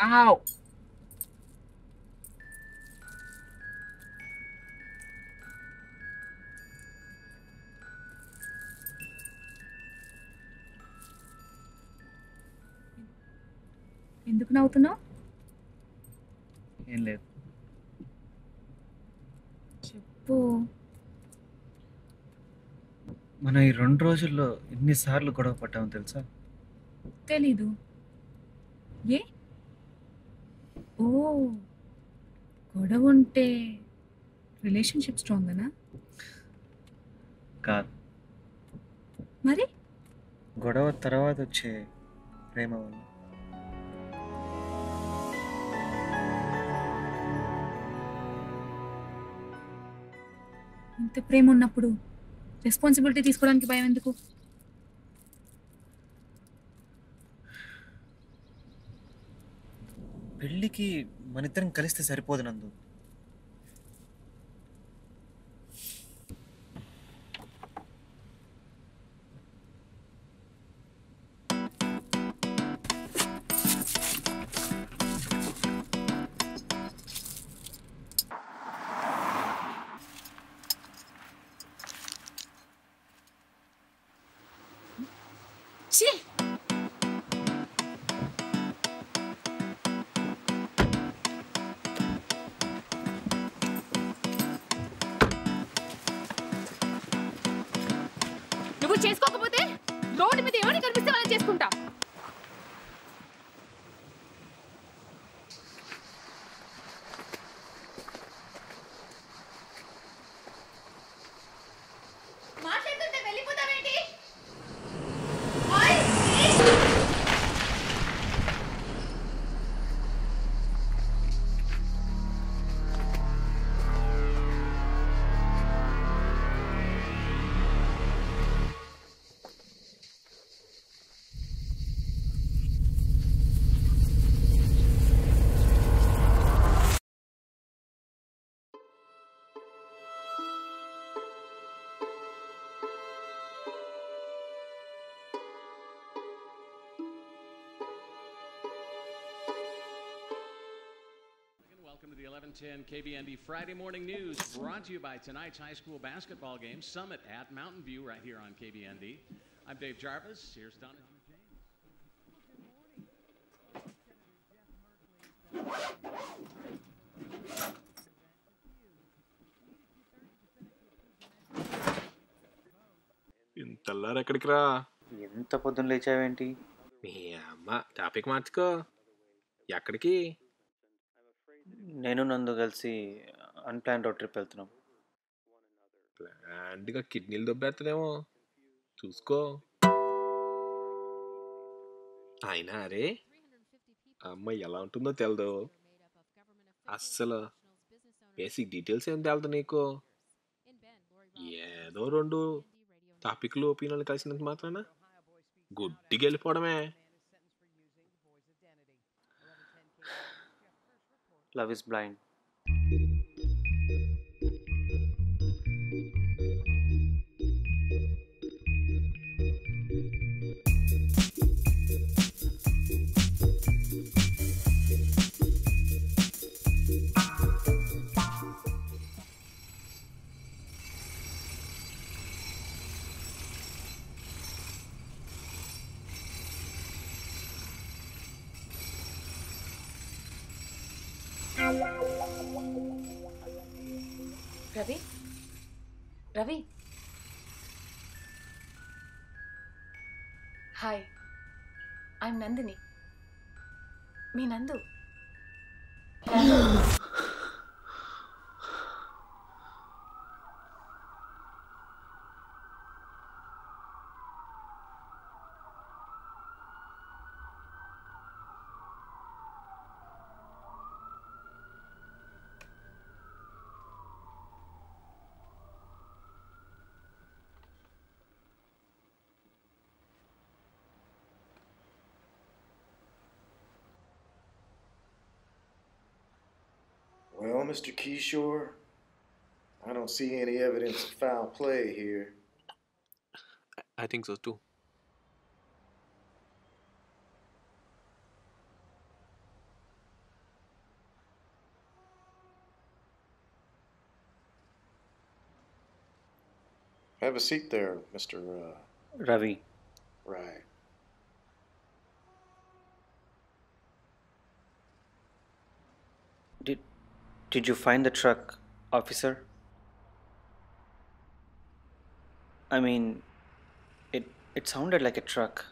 ఆవ్ ఎందుకు నవ్వుతున్నావు? ఏం లేదు. చెప్పు. మనం ఈ రెండు రోజుల్లో ఎన్నిసార్లు గొడవ పట్టామో తెలుసా? తెలీదు. ఏ? ఓ గొడవ ఉంటే రిలేషన్షిప్ స్ట్రాంగ్ కాదు. మరి? గొడవ తర్వాత వచ్చే ప్రేమ వల్ల. ఇంత ప్రేమ ఉన్నప్పుడు రెస్పాన్సిబిలిటీ తీసుకోవడానికి భయం ఎందుకు? పెళ్ళికి మనిద్దరం కలిస్తే సరిపోదు నందు. 710 KBND Friday Morning News brought to you by tonight's high school basketball game, Summit at Mountain View, right here on KBND. I'm Dave Jarvis. Here's Donna. తెల్లారు ఎక్కడికి రా ఎంత పొద్దున లేచావేంటి మీ అమ్మ టాపిక్ మార్చుకో ఎక్కడికి నేను నందు కలిసి అన్ప్లాన్ రోడ్ ట్రిప్ వెళ్తున్నాం. ప్లాంట్గా కిడ్నీలు దొబ్బేస్తుందేమో చూసుకో. అయినా అరే అమ్మాయి ఎలా ఉంటుందో తెలదు. అస్సలు బేసిక్ డీటెయిల్స్ ఏం తెలదు నీకు? ఏదో రెండు టాపిక్లు ఒపీనియన్లు కలిసినంత మాత్రాన గుడ్డికి వెళ్ళిపోవడమే Love is Blind. నందిని. మీ నందు Well, Mr. Keyshore, I don't see any evidence of foul play here. I think so too. Have a seat there, Mr. Uh, Ravi. Right. Did you find the truck, officer? I mean, it it sounded like a truck.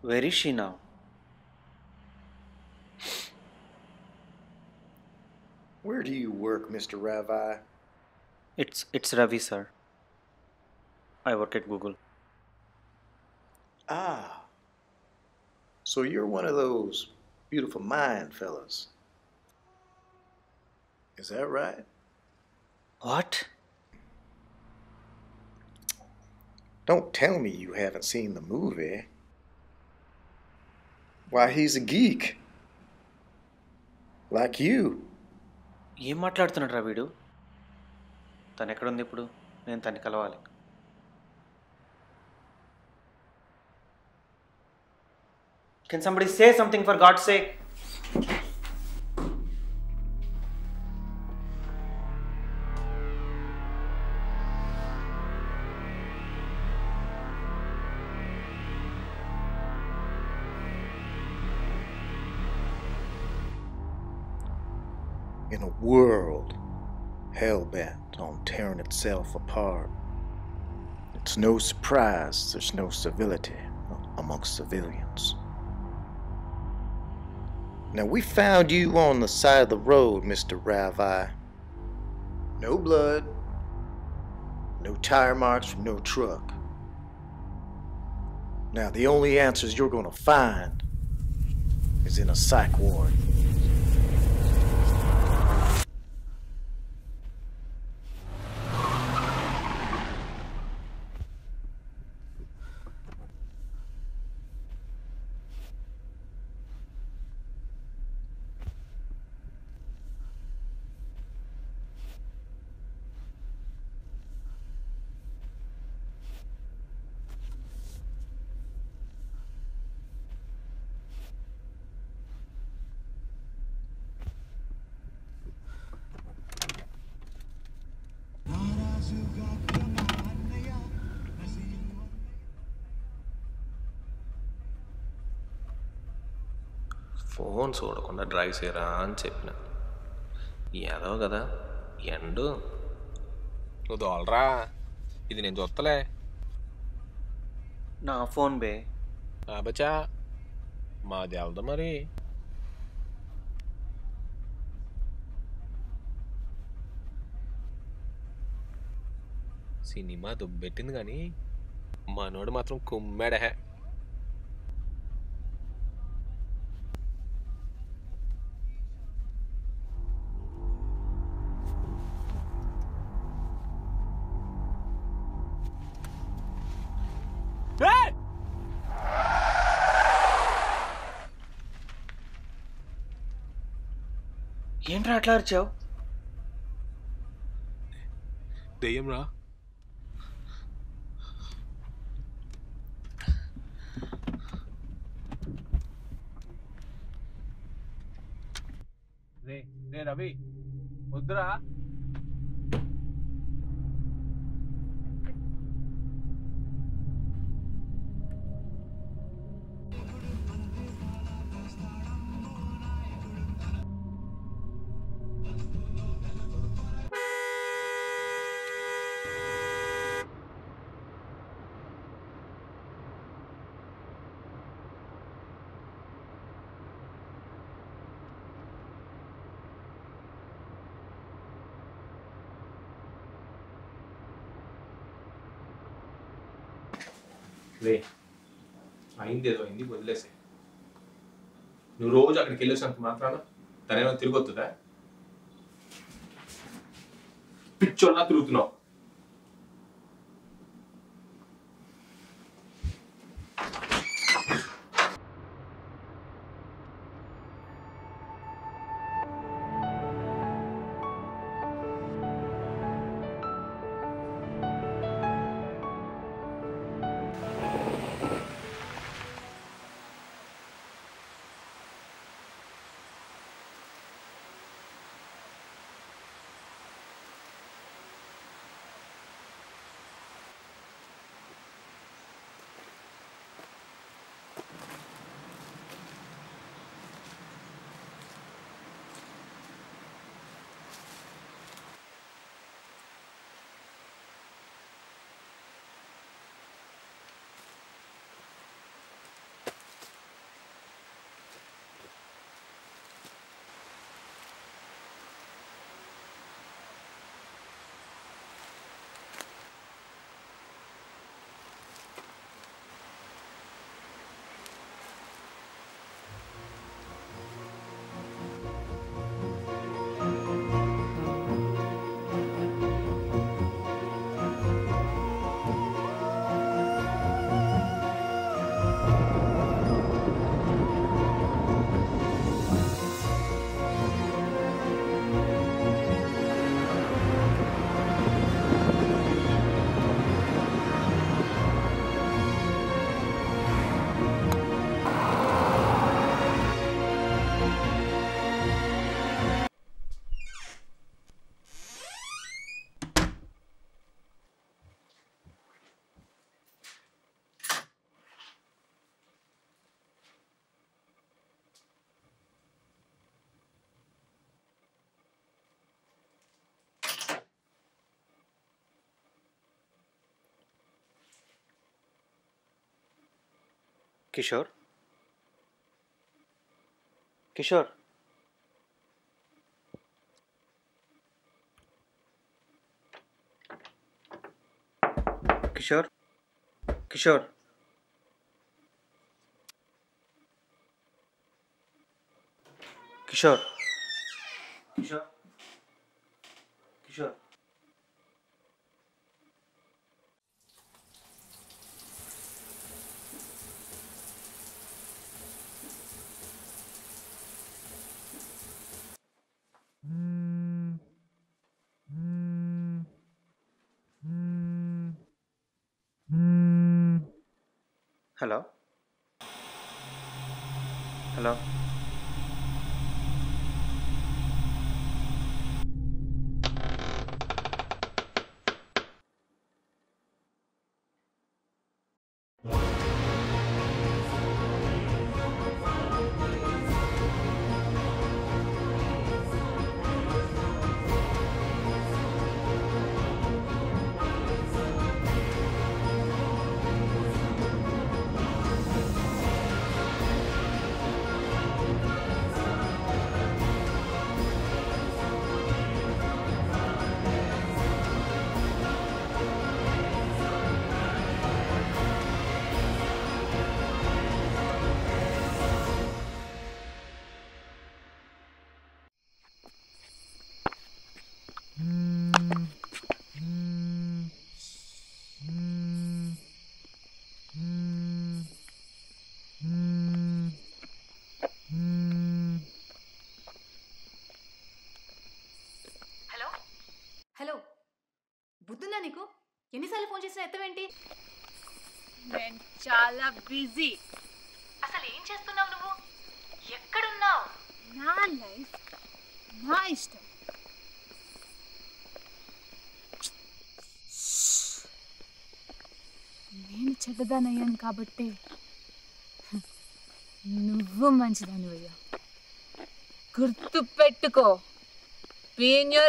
Where is she now? Where do you work, Mr. Ravi? It's it's Ravi, sir. I work at Google. Ah. So you're one of those beautiful mind fellas. Is that right? What? Don't tell me you haven't seen the movie. Why, he's a geek. Like you. ఏం మాట్లాడుతున్నాడు రా వీడు తను ఎక్కడుంది ఇప్పుడు నేను తన్ని కలవాలి can somebody say something for God sake itself apart, it's no surprise there's no civility amongst civilians. Now, we found you on the side of the road, Mr. Ravi. No blood, no tire marks from no truck. Now, the only answers you're going to find is in a psych ward. Phone చూడకుండా drive చేయరా అని చెప్పిన. ఏదో కదా ఎండు. నువ్వు దోలరా ఇది నేను చూస్తలే నా ఫోన్ బే. బచ్చా మాది వెళ్దా మరి. సినిమా దుబ్బెట్టింది కానీ మనోడు మాత్రం కుమ్మాడే ఏంట్రా అట్లా అరిచావు? దెయ్యం రా. రే రే రవి వద్దురా. రే అయింది ఏదో అయింది వదిలేసే నువ్వు రోజు అక్కడికి వెళ్ళేసినంత మాత్రాన తనేమో తిరిగి వస్తుందా పిచ్చోళ్ళ తిరుగుతున్నావు. Kishore. Kishore. Kishore. Kishore. Kishore. Kishore. Kishore. Hello? Hello? చేసినా ఎత్తవేంటి? నేను చాలా బిజీ. అసలు ఏం చేస్తున్నావు నువ్వు? ఎక్కడున్నావు? నా లైఫ్ నా ఇష్టం. నేను చెడ్డదానయ్యాను కాబట్టి నువ్వు మంచిదాని అయ్యా గుర్తు పెట్టుకో Be in your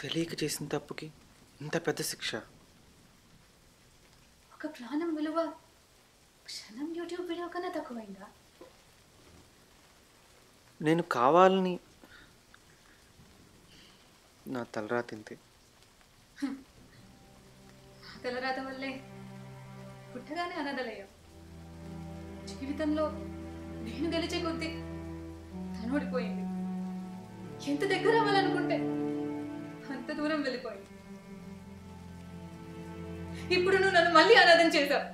తెలియక చేసిన తప్పుకి ఇంత పెద్ద శిక్ష? ఒక ప్రాణం విలువ క్షణం యూట్యూబ్ వీడియో కన్నా తక్కువైందా? నేను కావాలని నా తలరా తింతే తెల్లరాత వల్లే పుట్టగానే అనాథలయ్యాం. జీవితంలో నేను గెలిచే కొద్దీ తను ఓడిపోయింది ఎంత దగ్గర అవ్వాలనుకుంటే అంత దూరం వెళ్ళిపోయింది ఇప్పుడు నువ్వు నన్ను మళ్ళీ అనాథం చేశావు.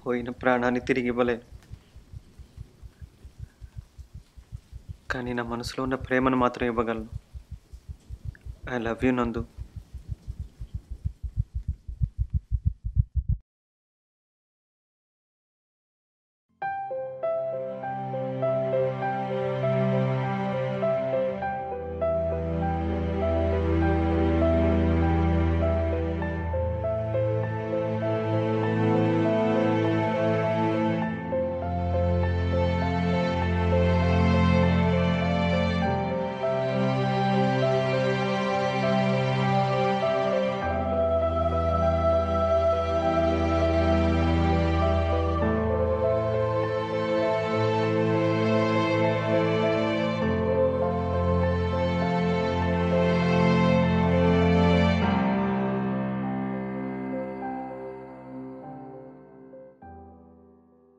పోయిన ప్రాణాన్ని తిరిగి ఇవ్వలేను. కానీ నా మనసులో ఉన్న ప్రేమను మాత్రం ఇవ్వగలను. I love you Nandu.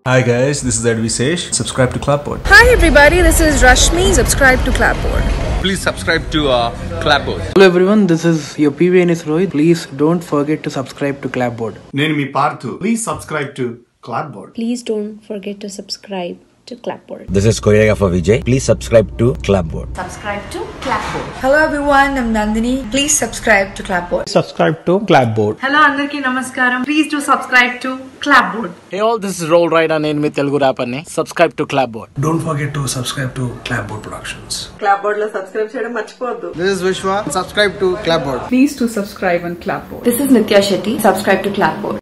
Hi guys, this is Advisesh. Subscribe to Clapboard. Hi everybody, this is Rashmi. Subscribe to Clapboard. Please subscribe to uh, Clapboard. Hello everyone, this is your PVNS Rohit. Please don't forget to subscribe to Clapboard. Nenmi Parthu. Please subscribe to Clapboard. Please don't forget to subscribe to Clapboard. This is for Vijay. Please subscribe to Clapboard. Subscribe to Clapboard. Hello everyone, I'm Nandini. Please subscribe to Clapboard. Subscribe to Clapboard. Hello అందరికీ నమస్కారం. Please do subscribe to Clapboard. Hey all, this is Roll Rider నేను మీ Telugu rapper ని. Subscribe to Clapboard. Don't forget to subscribe to Clapboard Productions Clapboard లో subscribe చేయడం మర్చిపోవద్దు. This is Vishwa. Subscribe to Clapboard. Please do subscribe on Clapboard. This is Nitya Shetty. Subscribe to Clapboard.